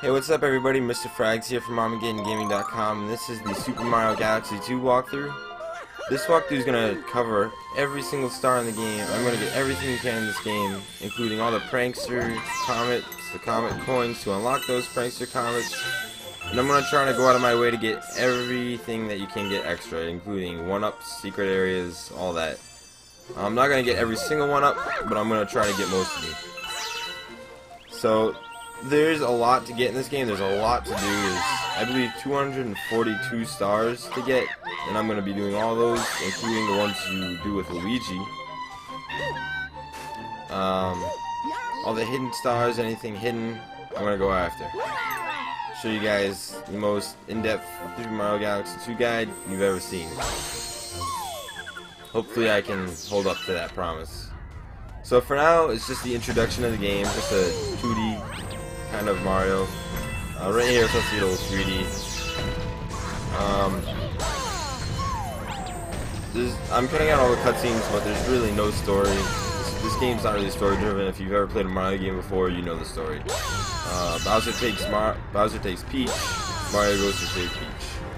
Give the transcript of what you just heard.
Hey, what's up everybody? Mr. Frags here from ArmageddonGaming.com and this is the Super Mario Galaxy 2 walkthrough. This walkthrough is going to cover every single star in the game. I'm going to get everything you can in this game, including all the prankster comets, the comet coins to unlock those prankster comets. And I'm going to try to go out of my way to get everything that you can get extra, including 1-ups, secret areas, all that. I'm not going to get every single one up, but I'm going to try to get most of them. So, there's a lot to get in this game. There's a lot to do. There's, I believe, 242 stars to get, and I'm going to be doing all those, including the ones you do with Luigi. Um, all the hidden stars, anything hidden, I'm going to go after. Show you guys the most in-depth Super Mario Galaxy 2 guide you've ever seen. Hopefully I can hold up to that promise. So for now, it's just the introduction of the game, just a 2D kind of Mario. Uh, right here, to be a little 3D. Um, I'm cutting out all the cutscenes, but there's really no story. This, this game's not really story-driven. If you've ever played a Mario game before, you know the story. Uh, Bowser takes Mar Bowser takes Peach. Mario goes to save Peach.